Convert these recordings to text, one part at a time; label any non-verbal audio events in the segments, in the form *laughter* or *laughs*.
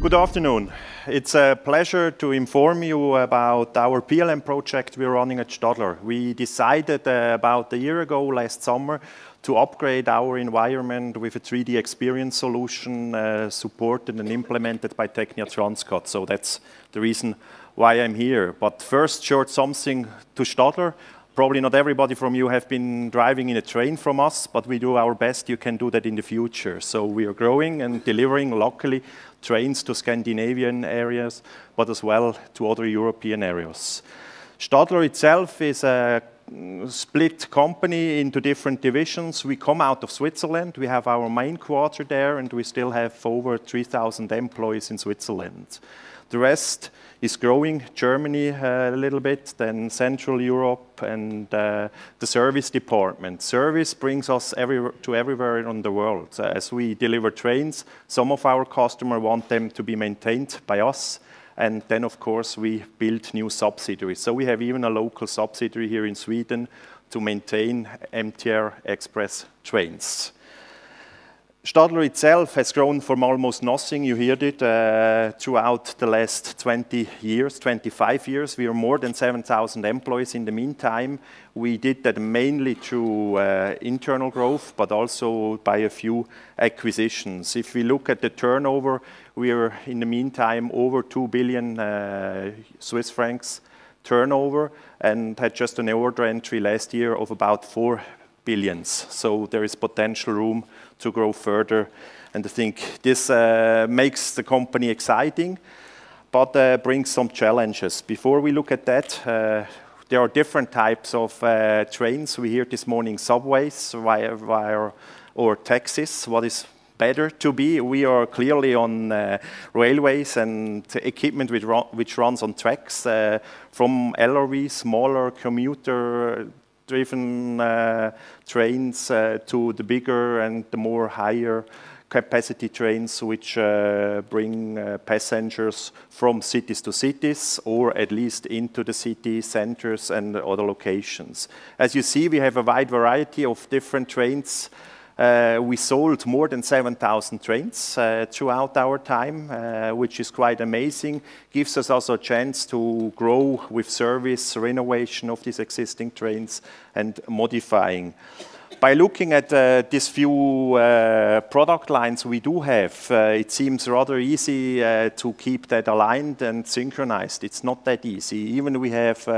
Good afternoon. It's a pleasure to inform you about our PLM project we're running at Stadler. We decided about a year ago, last summer, to upgrade our environment with a 3DEXPERIENCE solution, uh, supported and implemented by Technia Transcat. So that's the reason why I'm here. But First, short something to Stadler. Probably not everybody from you have been driving in a train from us, but we do our best you can do that in the future. So we are growing and delivering locally trains to Scandinavian areas, but as well to other European areas. Stadler itself is a split company into different divisions. We come out of Switzerland. We have our main quarter there, and we still have over 3,000 employees in Switzerland. The rest is growing, Germany uh, a little bit, then Central Europe and uh, the service department. Service brings us to everywhere in the world. Uh, as we deliver trains, some of our customers want them to be maintained by us, and then, of course, we build new subsidiaries. So we have even a local subsidiary here in Sweden to maintain MTR Express trains. Stadler itself has grown from almost nothing, you heard it, uh, throughout the last 20 years, 25 years. We are more than 7,000 employees in the meantime. We did that mainly through uh, internal growth, but also by a few acquisitions. If we look at the turnover, we are, in the meantime, over 2 billion uh, Swiss francs turnover and had just an order entry last year of about 4 billions. So there is potential room to grow further, and I think this uh, makes the company exciting, but uh, brings some challenges. Before we look at that, uh, there are different types of trains. We hear this morning subways or taxis. What is better to be? We are clearly on railways and equipment which runs on tracks, from LRV, smaller commuter-driven uh, trains, uh, to the bigger and the more higher capacity trains, which uh, bring passengers from cities to cities, or at least into the city centers and other locations. As you see, we have a wide variety of different trains. Uh, we sold more than 7,000 trains uh, throughout our time, uh, which is quite amazing. Gives us also a chance to grow with service, renovation of these existing trains, and modifying. By looking at these few product lines we do have, it seems rather easy to keep that aligned and synchronized. It's not that easy. Even we have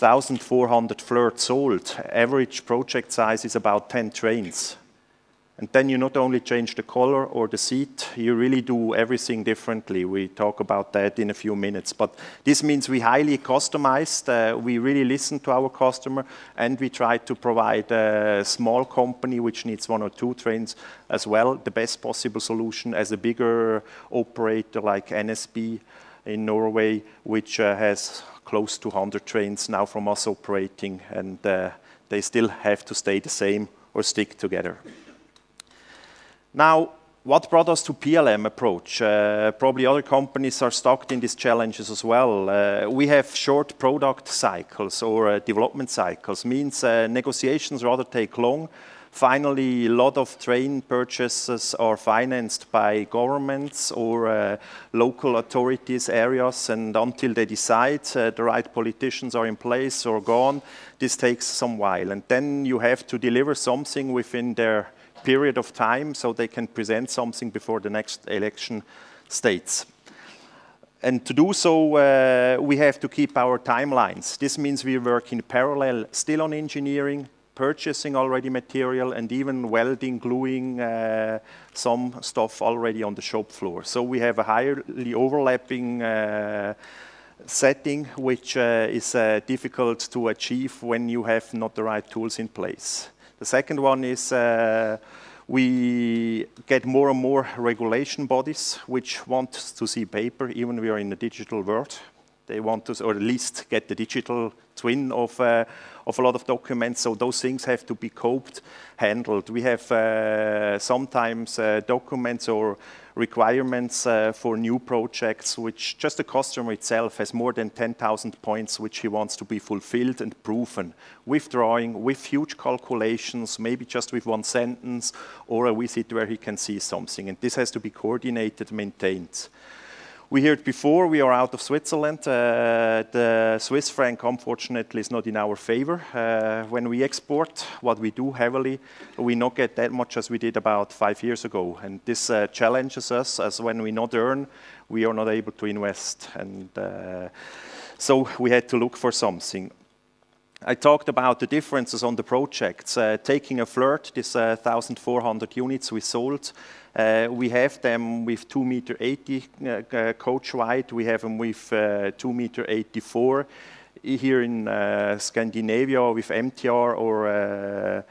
1,400 flirts sold. Average project size is about 10 trains. And then you not only change the color or the seat, you really do everything differently. We talk about that in a few minutes. But this means we highly customized, uh, we really listen to our customer, and we try to provide a small company which needs one or two trains as well, the best possible solution as a bigger operator like NSB in Norway, which uh, has close to 100 trains now from us operating, and uh, they still have to stay the same or stick together. Now, what brought us to PLM approach? Uh, probably other companies are stuck in these challenges as well. Uh, we have short product cycles or development cycles. Means negotiations rather take long. Finally, a lot of train purchases are financed by governments or uh, local authorities areas, and until they decide uh, the right politicians are in place or gone, this takes some while. And then you have to deliver something within their period of time so they can present something before the next election states. And to do so, uh, we have to keep our timelines. This means we work in parallel still on engineering, purchasing already material, and even welding, gluing uh, some stuff already on the shop floor. So we have a highly overlapping uh, setting, which uh, is difficult to achieve when you have not the right tools in place. The second one is we get more and more regulation bodies which want to see paper even we are in a digital world. They want to, or at least get the digital twin of, uh, of a lot of documents. So those things have to be coped, handled. We have uh, sometimes uh, documents or requirements uh, for new projects, which just the customer itself has more than 10,000 points which he wants to be fulfilled and proven with drawing, with huge calculations, maybe just with one sentence or a visit where he can see something. And this has to be coordinated, maintained. We heard before we are out of Switzerland. Uh, the Swiss franc, unfortunately, is not in our favor. Uh, when we export, what we do heavily, we not get that much as we did about five years ago. And this uh, challenges us as when we not earn, we are not able to invest. And uh, so we had to look for something. I talked about the differences on the projects. Uh, taking a flirt, this uh, 1,400 units we sold, uh, we have them with 2 meter 80 uh, coach wide. We have them with uh, 2 meter 84 here in Scandinavia with MTR or uh,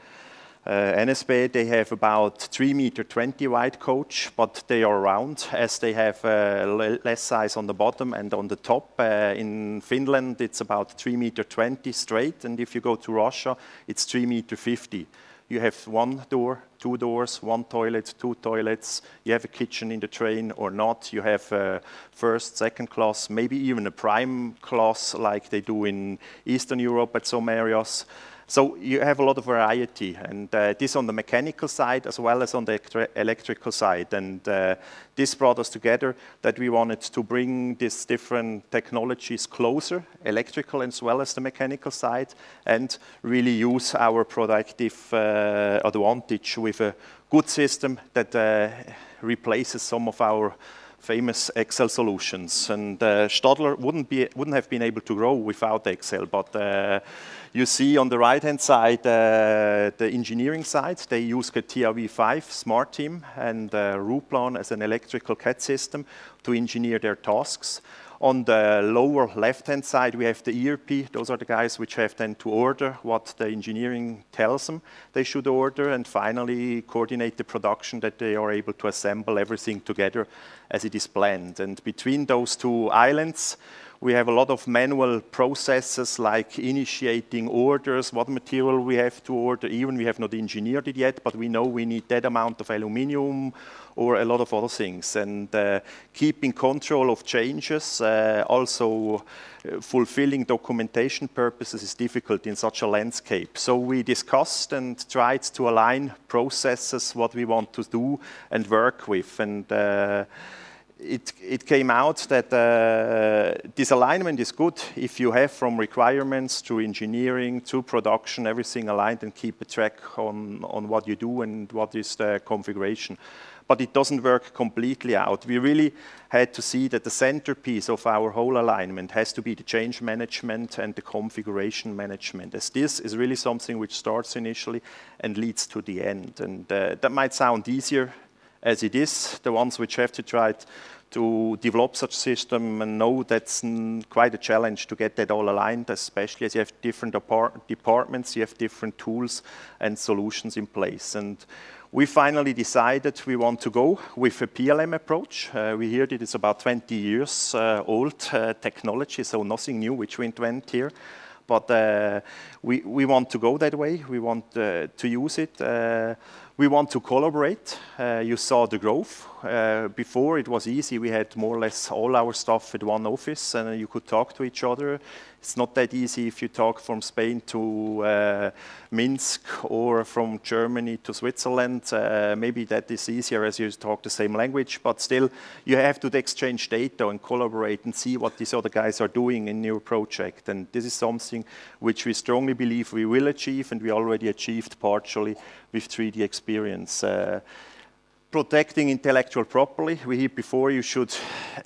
NSB, they have about 3 meter 20 wide coach, but they are round as they have uh, less size on the bottom and on the top. Uh, in Finland, it's about 3 meter 20 straight, and if you go to Russia, it's 3 meter 50 you have one door, two doors, one toilet, two toilets, you have a kitchen in the train or not, you have a first, second class, maybe even a prime class like they do in Eastern Europe at some areas. So you have a lot of variety, and uh, this on the mechanical side as well as on the electrical side. And uh, this brought us together that we wanted to bring these different technologies closer, electrical as well as the mechanical side, and really use our productive uh, advantage with a good system that uh, replaces some of our famous Excel solutions. And uh, Stadler wouldn't, be, wouldn't have been able to grow without Excel, but uh, you see on the right-hand side uh, the engineering side. They use the CATIA V5 Smart Team and uh, Ruplan as an electrical CAD system to engineer their tasks. On the lower left-hand side, we have the ERP. Those are the guys which have then to order what the engineering tells them they should order, and finally coordinate the production that they are able to assemble everything together as it is planned. And between those two islands, we have a lot of manual processes like initiating orders, what material we have to order. Even we have not engineered it yet, but we know we need that amount of aluminium or a lot of other things. And uh, keeping control of changes, uh, also uh, fulfilling documentation purposes is difficult in such a landscape. So we discussed and tried to align processes, what we want to do and work with. And uh, it, it, came out that uh, this alignment is good if you have from requirements to engineering to production, everything aligned and keep a track on, on what you do and what is the configuration. But it doesn't work completely out. We really had to see that the centerpiece of our whole alignment has to be the change management and the configuration management, as this is really something which starts initially and leads to the end. And uh, that might sound easier as it is. The ones which have to try to develop such system and know that's quite a challenge to get that all aligned, especially as you have different departments, you have different tools and solutions in place. And we finally decided we want to go with a PLM approach. Uh, we heard it is about 20 years uh, old uh, technology, so nothing new which we invent here. But uh, we, we want to go that way. We want uh, to use it. Uh, we want to collaborate. Uh, you saw the growth. Before it was easy. We had more or less all our stuff at one office and you could talk to each other. It's not that easy if you talk from Spain to Minsk or from Germany to Switzerland. Maybe that is easier as you talk the same language, but still you have to exchange data and collaborate and see what these other guys are doing in your project. And this is something which we strongly believe we will achieve and we already achieved partially with 3DEXPERIENCE. Uh, Protecting intellectual property. We heard before you should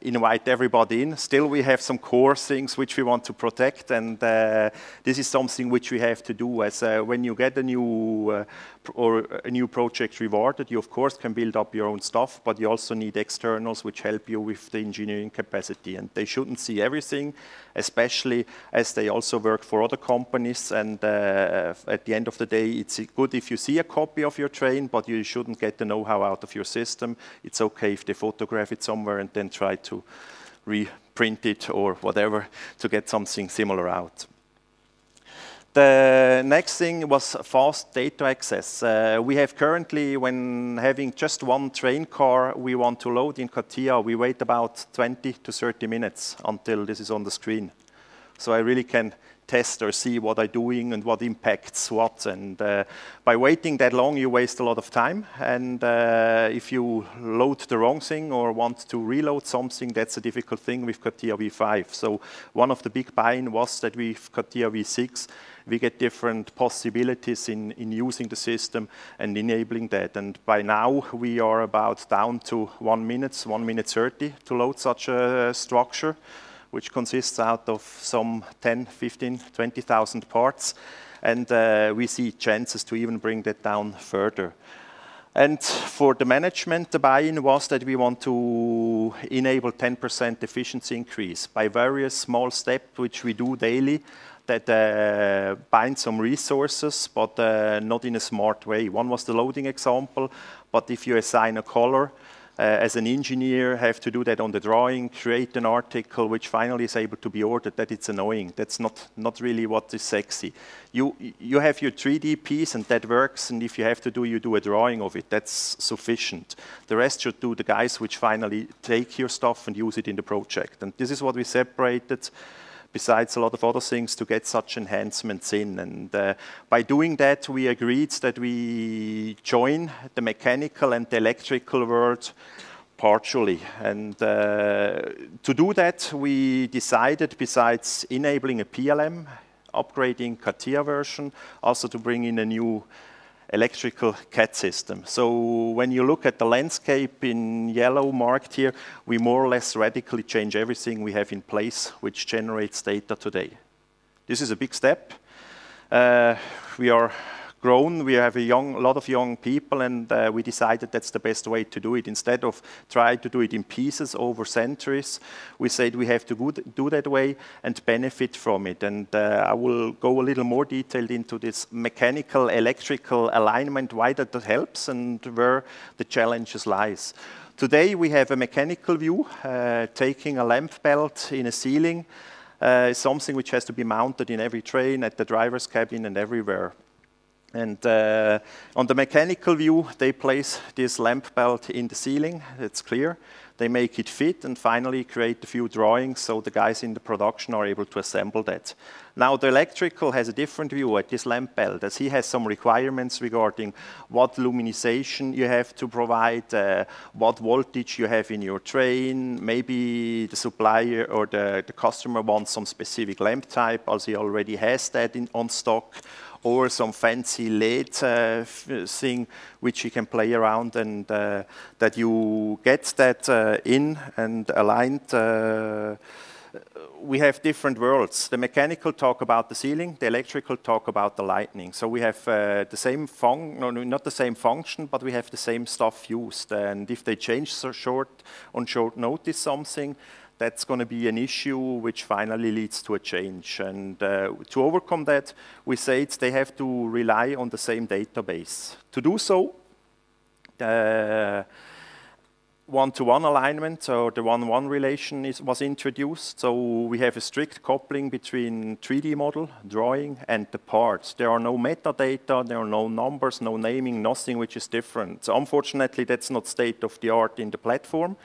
invite everybody in. Still, we have some core things which we want to protect, and uh, this is something which we have to do. As uh, when you get a new uh, or a new project rewarded, you of course can build up your own stuff, but you also need externals which help you with the engineering capacity. And they shouldn't see everything, especially as they also work for other companies. And uh, at the end of the day, it's good if you see a copy of your train, but you shouldn't get the know-how out of your system. It's okay if they photograph it somewhere and then try to reprint it or whatever to get something similar out. The next thing was fast data access. Uh, we have currently, when having just one train car we want to load in CATIA, we wait about 20 to 30 minutes until this is on the screen. So I really can test or see what I'm doing and what impacts what. And uh, by waiting that long, you waste a lot of time. And uh, if you load the wrong thing or want to reload something, that's a difficult thing with CATIA V5. So one of the big buy-in was that with CATIA V6, we get different possibilities in, in using the system and enabling that. And by now, we are about down to one minute, one minute 30 to load such a structure which consists out of some 10, 15, 20,000 parts. And uh, we see chances to even bring that down further. And for the management, the buy-in was that we want to enable 10% efficiency increase by various small steps, which we do daily, that uh, bind some resources, but uh, not in a smart way. One was the loading example, but if you assign a color, uh, as an engineer, have to do that on the drawing, create an article which finally is able to be ordered, that it's annoying. That's not, not really what is sexy. You, you have your 3D piece and that works, and if you have to do, you do a drawing of it. That's sufficient. The rest should do the guys which finally take your stuff and use it in the project. And this is what we separated besides a lot of other things, to get such enhancements in. And uh, by doing that, we agreed that we join the mechanical and the electrical world partially. And uh, to do that, we decided, besides enabling a PLM, upgrading CATIA version, also to bring in a new electrical CAD system. So when you look at the landscape in yellow marked here, we more or less radically change everything we have in place which generates data today. This is a big step. Uh, we are grown. We have a young, lot of young people, and uh, we decided that's the best way to do it. Instead of try to do it in pieces over centuries, we said we have to do that way and benefit from it. And uh, I will go a little more detailed into this mechanical, electrical alignment, why that helps, and where the challenges lies. Today we have a mechanical view, uh, taking a lamp belt in a ceiling, uh, something which has to be mounted in every train, at the driver's cabin, and everywhere. And uh, on the mechanical view, they place this lamp belt in the ceiling, it's clear. They make it fit and finally create a few drawings so the guys in the production are able to assemble that. Now the electrical has a different view at this lamp belt as he has some requirements regarding what luminization you have to provide, uh, what voltage you have in your train, maybe the supplier or the, the customer wants some specific lamp type as he already has that in, on stock or some fancy LED uh, thing which you can play around and uh, that you get that uh, in and aligned we have different worlds. The mechanical talk about the ceiling, the electrical talk about the lightning. So we have uh, the same fun, no, not the same function, but we have the same stuff used. And if they change so short on short notice something, that's going to be an issue which finally leads to a change. And uh, to overcome that, we said they have to rely on the same database. To do so, uh, one-to-one alignment, or the one-one relation is, was introduced. So we have a strict coupling between 3D model, drawing, and the parts. There are no metadata, there are no numbers, no naming, nothing which is different. So unfortunately, that's not state of the art in the platform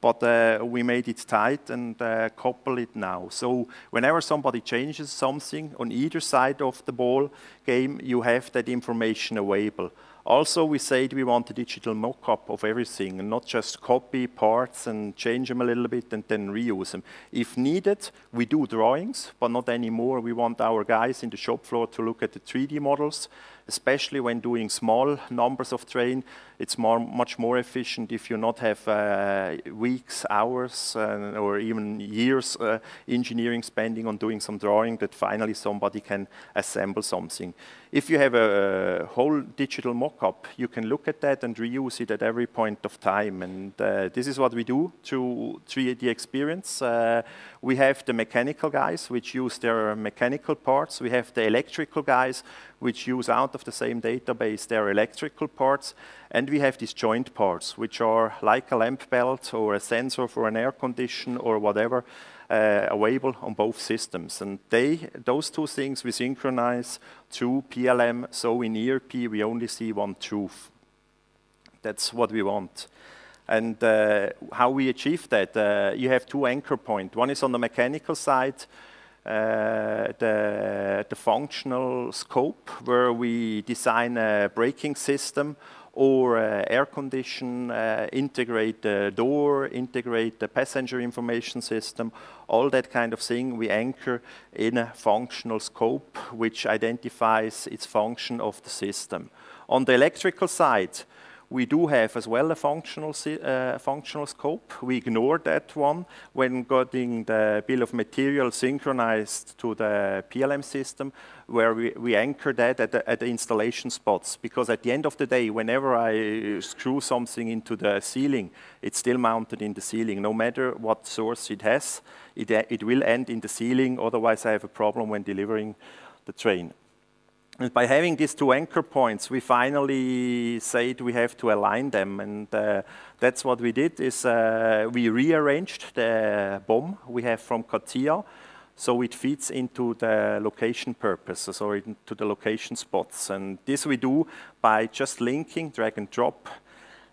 but uh, we made it tight and uh, couple it now. So whenever somebody changes something on either side of the ball game, you have that information available. Also, we said we want a digital mock-up of everything and not just copy parts and change them a little bit and then reuse them. If needed, we do drawings, but not anymore. We want our guys in the shop floor to look at the 3D models especially when doing small numbers of train, it's more, much more efficient if you not have uh, weeks, hours, uh, or even years uh, engineering spending on doing some drawing that finally somebody can assemble something. If you have a, whole digital mock-up, you can look at that and reuse it at every point of time. And uh, this is what we do to 3DEXPERIENCE. Uh, we have the mechanical guys, which use their mechanical parts. We have the electrical guys, which use out of the same database their electrical parts. And we have these joint parts, which are like a lamp belt or a sensor for an air condition or whatever uh, available on both systems. And they, those two things we synchronize through PLM, so in ERP we only see one truth. That's what we want. And uh, how we achieve that, uh, you have two anchor points. One is on the mechanical side, the, the functional scope, where we design a braking system or uh, air condition, uh, integrate the door, integrate the passenger information system, all that kind of thing we anchor in a functional scope which identifies its function of the system. On the electrical side, we do have as well a functional, uh, functional scope. We ignored that one when getting the bill of material synchronized to the PLM system, where we, we anchor that at the, at the installation spots. Because at the end of the day, whenever I screw something into the ceiling, it's still mounted in the ceiling. No matter what source it has, it, it will end in the ceiling, otherwise I have a problem when delivering the train. And by having these two anchor points, we finally said we have to align them. And uh, that's what we did, is uh, we rearranged the BOM we have from CATIA so it fits into the location purposes or into the location spots. And this we do by just linking, drag and drop,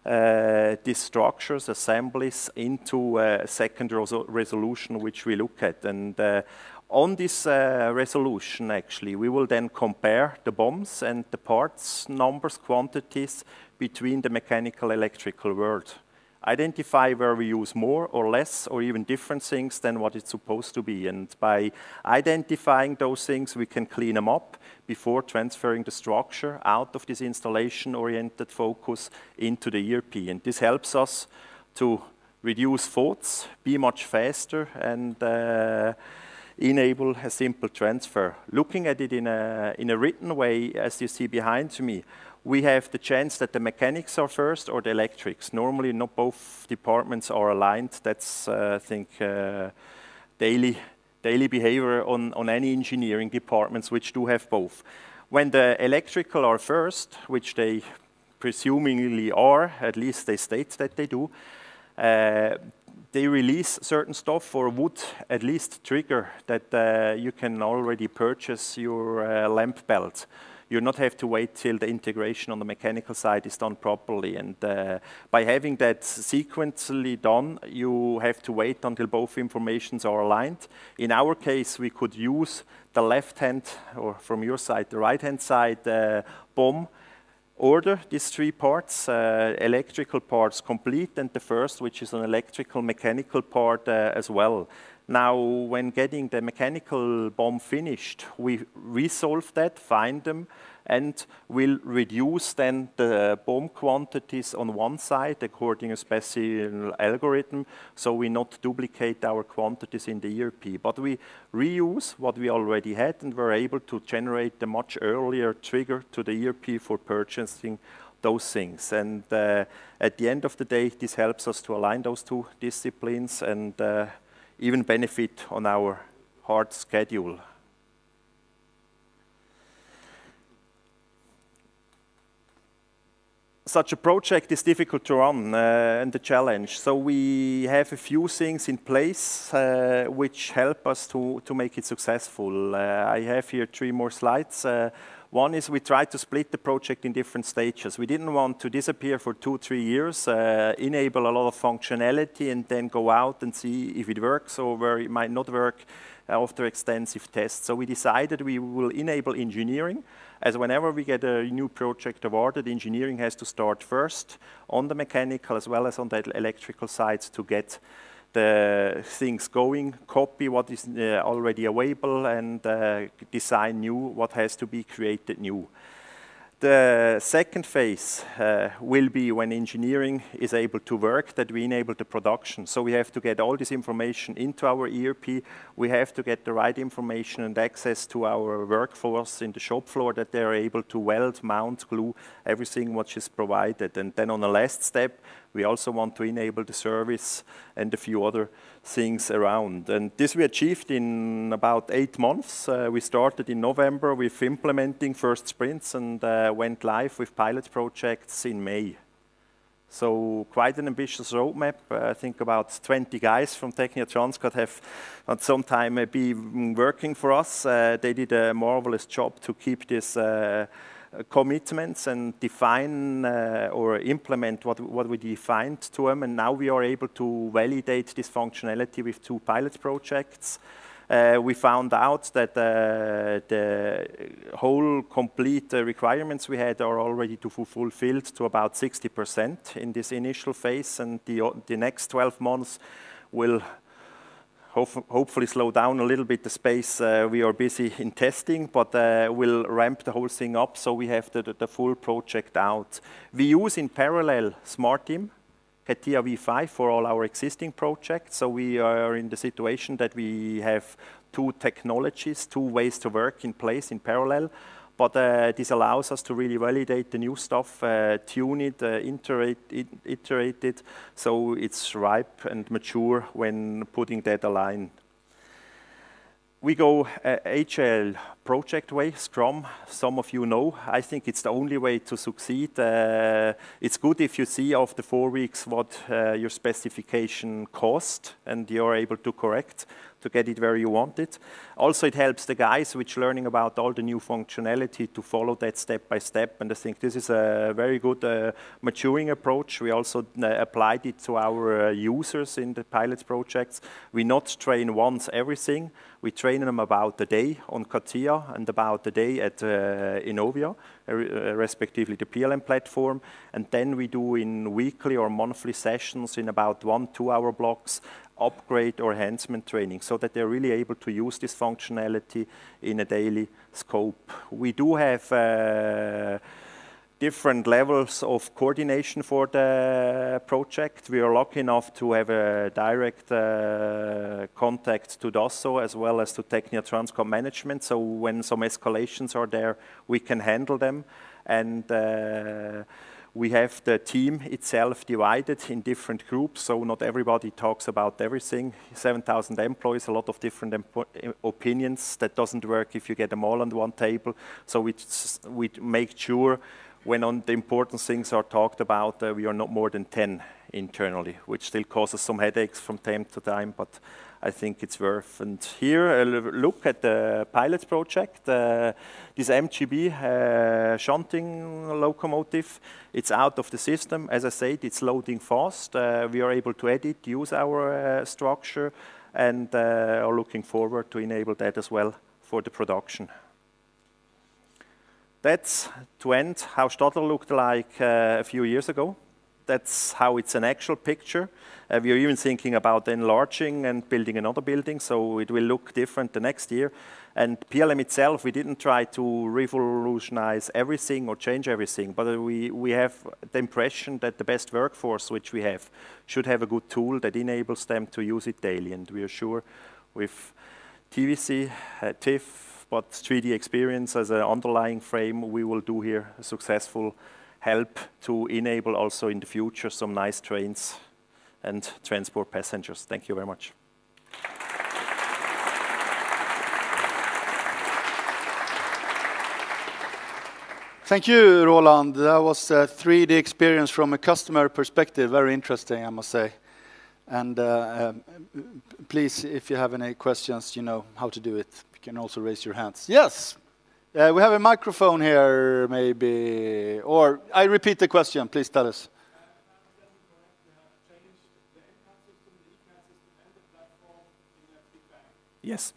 uh, these structures, assemblies into a second resolution which we look at. And uh, on this uh, resolution, actually, we will then compare the BOMs and the parts numbers, quantities between the mechanical electrical world. Identify where we use more or less or even different things than what it's supposed to be. And by identifying those things, we can clean them up before transferring the structure out of this installation-oriented focus into the ERP. And this helps us to reduce faults, be much faster, and uh, enable a simple transfer. Looking at it in a, in a written way, as you see behind me, we have the chance that the mechanics are first or the electrics. Normally, not both departments are aligned. That's, uh, I think, uh, daily, daily behavior on, on any engineering departments which do have both. When the electrical are first, which they presumably are, at least they state that they do, uh, they release certain stuff or would at least trigger that uh, you can already purchase your uh, lamp belt. You not have to wait till the integration on the mechanical side is done properly. And uh, by having that sequentially done, you have to wait until both informations are aligned. In our case, we could use the left hand, or from your side, the right hand side uh, BOM order these three parts, uh, electrical parts complete, and the first, which is an electrical mechanical part uh, as well. Now, when getting the mechanical BOM finished, we resolve that, find them, and will reduce then the BOM quantities on one side according to a special algorithm, so we not duplicate our quantities in the ERP. But we reuse what we already had, and we're able to generate a much earlier trigger to the ERP for purchasing those things. And uh, at the end of the day, this helps us to align those two disciplines and uh, even benefit on our hard schedule. Such a project is difficult to run uh, and the challenge. So we have a few things in place uh, which help us to, to make it successful. Uh, I have here three more slides. Uh, one is we tried to split the project in different stages. We didn't want to disappear for two, three years, uh, enable a lot of functionality, and then go out and see if it works or where it might not work after extensive tests. So we decided we will enable engineering, as whenever we get a new project awarded, engineering has to start first on the mechanical as well as on the electrical sides to get the things going, copy what is uh, already available, and uh, design new what has to be created new. The second phase uh, will be when engineering is able to work, that we enable the production. So we have to get all this information into our ERP. We have to get the right information and access to our workforce in the shop floor, that they're able to weld, mount, glue, everything which is provided. And then on the last step, we also want to enable the service and a few other things around. And this we achieved in about eight months. Uh, we started in November with implementing first sprints and uh, went live with pilot projects in May. So quite an ambitious roadmap. Uh, I think about 20 guys from Technia Transcat have at some time been working for us. They did a marvelous job to keep this Uh, commitments and define uh, or implement what what we defined to them. And now we are able to validate this functionality with two pilot projects. Uh, we found out that the whole complete requirements we had are already to fulfilled to about 60% in this initial phase. And the, the next 12 months will hopefully slow down a little bit the space uh, we are busy in testing, but uh, we'll ramp the whole thing up so we have the full project out. We use in parallel SmartTeam, CATIA V5 for all our existing projects. So we are in the situation that we have two technologies, two ways to work in place in parallel. But uh, this allows us to really validate the new stuff, uh, tune uh, it, iterate it, so it's ripe and mature when putting that aligned. We go agile project way, Scrum. Some of you know. I think it's the only way to succeed. It's good if you see after four weeks what your specification cost, and you're able to correct to get it where you want it. Also, it helps the guys which learning about all the new functionality to follow that step by step, and I think this is a very good uh, maturing approach. We also uh, applied it to our uh, users in the pilot projects. We not train once everything. We train them about a day on CATIA and about a day at ENOVIA, respectively the PLM platform. And then we do in weekly or monthly sessions in about one, two-hour blocks, upgrade or enhancement training so that they're really able to use this functionality in a daily scope. We do have uh, different levels of coordination for the project. We are lucky enough to have a direct uh, contact to Dassault as well as to Technia Transcat management. So when some escalations are there, we can handle them. We have the team itself divided in different groups, so not everybody talks about everything. 7,000 employees, a lot of different eh, opinions. That doesn't work if you get them all on one table. So we we make sure when on the important things are talked about, uh, we are not more than 10 internally, which still causes some headaches from time to time, but I think it's worth. And here, a look at the pilot project. Uh, this MGB uh, shunting locomotive, it's out of the system. As I said, it's loading fast. Uh, we are able to edit, use our structure, and are looking forward to enable that as well for the production. That's to end how Stadler looked like a few years ago. That's how it's an actual picture. Uh, we are even thinking about enlarging and building another building, so it will look different the next year. And PLM itself, we didn't try to revolutionize everything or change everything, but we we have the impression that the best workforce which we have should have a good tool that enables them to use it daily. And we are sure with TVC, uh, Tiff, but 3DEXPERIENCE as an underlying frame, we will do here a successful help to enable also in the future some nice trains and transport passengers. Thank you very much. Thank you, Roland. That was a 3DEXPERIENCE from a customer perspective. Very interesting, I must say. And uh, uh, please, if you have any questions, you know how to do it. You can also raise your hands. Yes. Uh, we have a microphone here maybe. Or I repeat the question. Please tell us. Yes.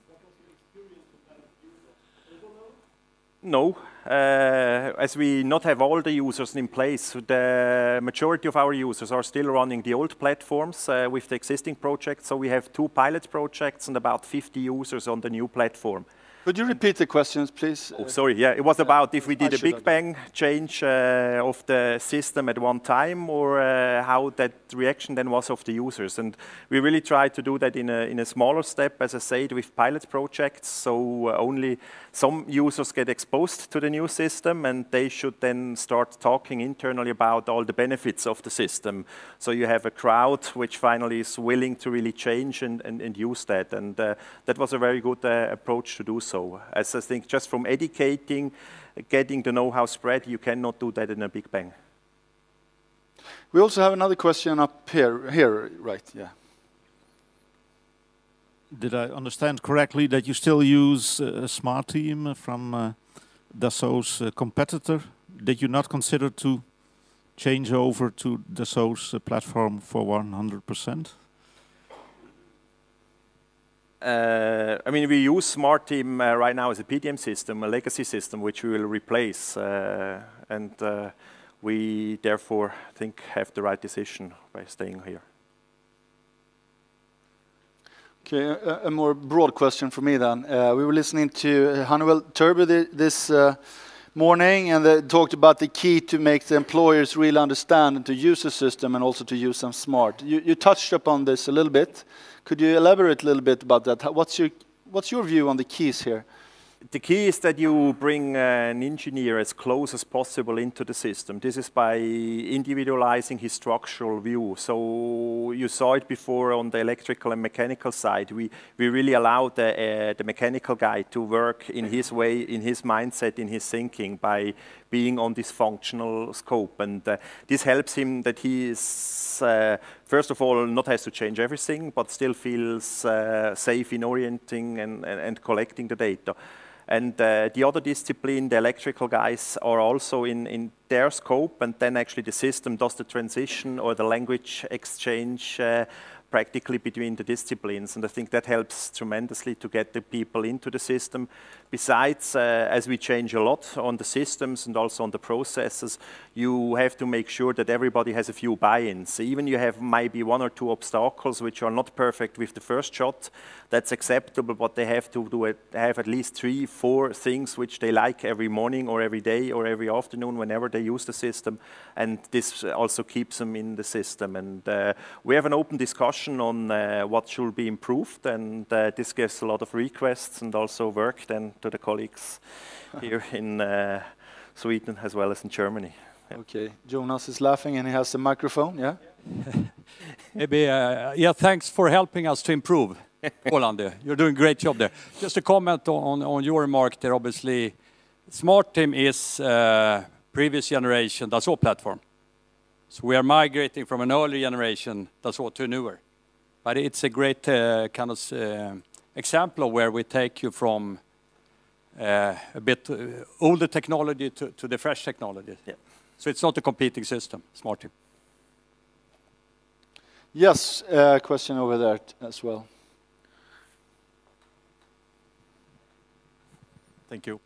No. Uh, as we not have all the users in place, the majority of our users are still running the old platforms uh, with the existing projects. So we have two pilot projects and about 50 users on the new platform. Could you repeat the questions, please? Oh, sorry. Yeah, it was about if we did I a big bang change uh, of the system at one time, or uh, how that reaction then was of the users. And we really tried to do that in a, in a smaller step, as I said, with pilot projects. So uh, only some users get exposed to the new system, and they should then start talking internally about all the benefits of the system. So you have a crowd which finally is willing to really change and, and, and use that. And uh, that was a very good uh, approach to do so. As I think just from educating, getting the know-how spread, you cannot do that in a big bang. We also have another question up here. Here, right? Yeah. Did I understand correctly that you still use uh, smart team from uh, Dassault's uh, competitor? Did you not consider to change over to Dassault's uh, platform for 100%? Uh, I mean, we use Smart Team uh, right now as a PDM system, a legacy system, which we will replace. Uh, and uh, we therefore think have the right decision by staying here. Okay, a, more broad question for me then. Uh, we were listening to Honeywell Turbo this uh, morning, and they talked about the key to make the employers really understand and to use the system and also to use them smart. You, touched upon this a little bit. Could you elaborate a little bit about that? What's your view on the keys here? The key is that you bring uh, an engineer as close as possible into the system. This is by individualizing his structural view. So you saw it before on the electrical and mechanical side. We, we really allow the, uh, the mechanical guy to work in his way, in his mindset, in his thinking by being on this functional scope. And uh, this helps him that he is, uh, first of all, not has to change everything, but still feels uh, safe in orienting and, and, and collecting the data. And uh, the other discipline, the electrical guys, are also in, in their scope, and then actually the system does the transition or the language exchange uh, practically between the disciplines. And I think that helps tremendously to get the people into the system. Besides, uh, as we change a lot on the systems and also on the processes, you have to make sure that everybody has a few buy-ins. Even you have maybe one or two obstacles which are not perfect with the first shot, that's acceptable, but they have to do it, have at least three, four things which they like every morning or every day or every afternoon whenever they use the system, and this also keeps them in the system. And uh, we have an open discussion on uh, what should be improved, and uh, this gives a lot of requests and also work then to the colleagues *laughs* here in uh, Sweden as well as in Germany. Okay, Jonas is laughing and he has the microphone. Yeah. *laughs* Maybe, uh, yeah, thanks for helping us to improve, *laughs* Roland. You're doing a great job there. Just a comment on, on your remark there, obviously, Smart Team is uh, previous generation Dassault platform. So we are migrating from an earlier generation Dassault to a newer. But it's a great uh, kind of uh, example of where we take you from uh, a bit uh, older technology to, to the fresh technology. Yeah. So it's not a competing system, Smart Team. Yes, uh, question over there as well. Thank you.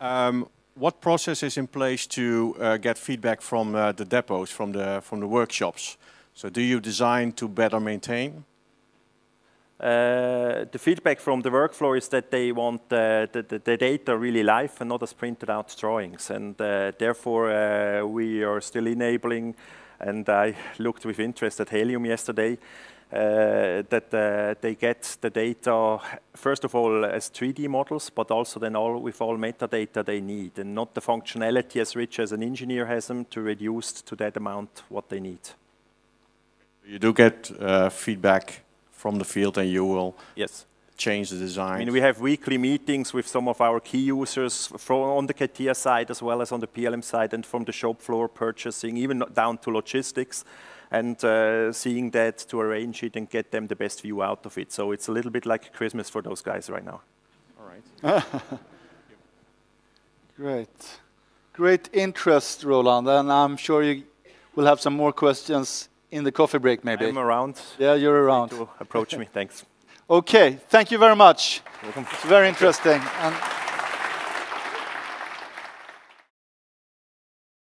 Um, What process is in place to uh, get feedback from uh, the depots, from the from the workshops? So do you design to better maintain? Uh, the feedback from the workflow is that they want uh, the, the, the data really live and not as printed out drawings. And uh, therefore, uh, we are still enabling, and I looked with interest at Helium yesterday, uh, that they get the data, first of all, as 3D models, but also then all with all metadata they need, and not the functionality as rich as an engineer has them to reduce to that amount what they need. You do get feedback from the field and you will Yes. change the design. I mean, we have weekly meetings with some of our key users from on the CATIA side as well as on the PLM side and from the shop floor purchasing, even down to logistics, and uh, seeing that to arrange it and get them the best view out of it. So it's a little bit like Christmas for those guys right now. All right. *laughs* Great. Great interest, Roland, and I'm sure you will have some more questions in the coffee break, maybe. I'm around Yeah, you're around. approach me. Thanks. *laughs* Okay, thank you very much. Welcome. It's very interesting. And